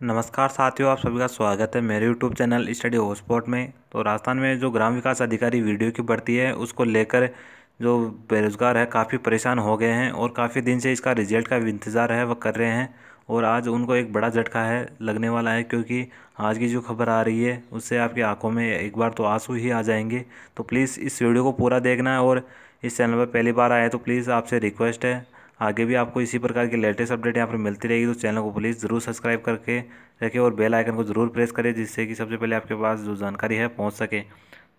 नमस्कार साथियों, आप सभी का स्वागत है मेरे यूट्यूब चैनल स्टडी हॉटस्पॉट में। तो राजस्थान में जो ग्राम विकास अधिकारी वीडियो की बढ़ती है, उसको लेकर जो बेरोज़गार है, काफ़ी परेशान हो गए हैं और काफ़ी दिन से इसका रिज़ल्ट का इंतज़ार है, वह कर रहे हैं और आज उनको एक बड़ा झटका है, लगने वाला है क्योंकि आज की जो खबर आ रही है, उससे आपकी आँखों में एक बार तो आँसू ही आ जाएँगे। तो प्लीज़ इस वीडियो को पूरा देखना है और इस चैनल पर पहली बार आए तो प्लीज़ आपसे रिक्वेस्ट है आगे भी आपको इसी प्रकार की लेटेस्ट अपडेट यहाँ पर मिलती रहेगी तो चैनल को प्लीज़ ज़रूर सब्सक्राइब करके रखें और बेल आइकन को ज़रूर प्रेस करें, जिससे कि सबसे पहले आपके पास जो जानकारी है पहुँच सके।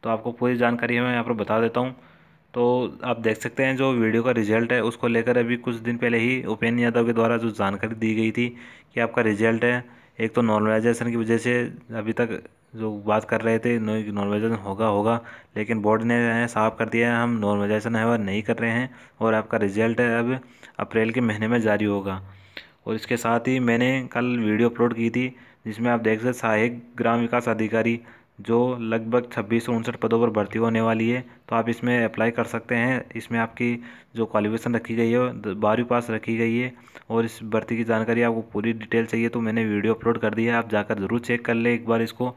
तो आपको पूरी जानकारी मैं यहाँ पर बता देता हूँ। तो आप देख सकते हैं, जो वीडियो का रिज़ल्ट है, उसको लेकर अभी कुछ दिन पहले ही उपेन्द्र यादव के द्वारा जो जानकारी दी गई थी कि आपका रिज़ल्ट है, एक तो नॉर्मलाइजेशन की वजह से अभी तक जो बात कर रहे थे नॉर्मलाइजेशन होगा होगा, लेकिन बोर्ड ने साफ़ कर दिया है, हम नॉर्मलाइजेशन है वह नहीं कर रहे हैं, और आपका रिज़ल्ट अब अप्रैल के महीने में जारी होगा। और इसके साथ ही मैंने कल वीडियो अपलोड की थी, जिसमें आप देख सकते सहायक ग्राम विकास अधिकारी, जो लगभग छब्बीस सौ उनसठ पदों पर भर्ती होने वाली है तो आप इसमें अप्लाई कर सकते हैं। इसमें आपकी जो क्वालिफिकेशन रखी गई है बारहवीं पास रखी गई है, और इस भर्ती की जानकारी आपको पूरी डिटेल चाहिए तो मैंने वीडियो अपलोड कर दिया है, आप जाकर ज़रूर चेक कर लें एक बार इसको।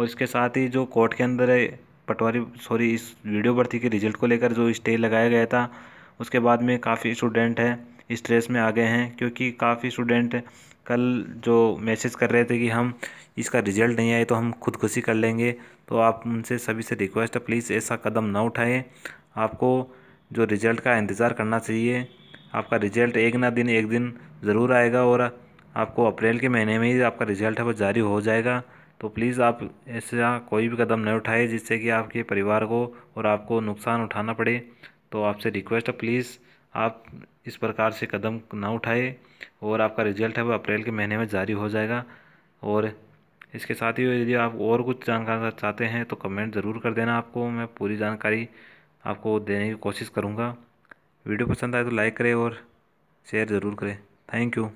और इसके साथ ही जो कोर्ट के अंदर पटवारी सॉरी इस वीडियो भर्ती के रिज़ल्ट को लेकर जो स्टे लगाया गया था, उसके बाद में काफ़ी स्टूडेंट हैं स्ट्रेस में आ गए हैं, क्योंकि काफ़ी स्टूडेंट कल जो मैसेज कर रहे थे कि हम, इसका रिज़ल्ट नहीं आए तो हम खुदकुशी कर लेंगे तो आप उनसे सभी से रिक्वेस्ट है प्लीज़ ऐसा कदम ना उठाएँ। आपको जो रिज़ल्ट का इंतज़ार करना चाहिए, आपका रिज़ल्ट एक ना दिन, एक दिन ज़रूर आएगा और आपको अप्रैल के महीने में ही आपका रिज़ल्ट है, वो जारी हो जाएगा। तो प्लीज़ आप ऐसा कोई भी कदम नहीं उठाए जिससे कि आपके परिवार को और आपको नुकसान उठाना पड़े। तो आपसे रिक्वेस्ट है, प्लीज़ आप इस प्रकार से कदम ना उठाए और आपका रिज़ल्ट है वो अप्रैल के महीने में जारी हो जाएगा। और इसके साथ ही यदि आप और कुछ जानकारी चाहते हैं तो कमेंट ज़रूर कर देना आपको, मैं पूरी जानकारी आपको देने की कोशिश करूँगा। वीडियो पसंद आए तो लाइक करें और शेयर ज़रूर करें। Thank you.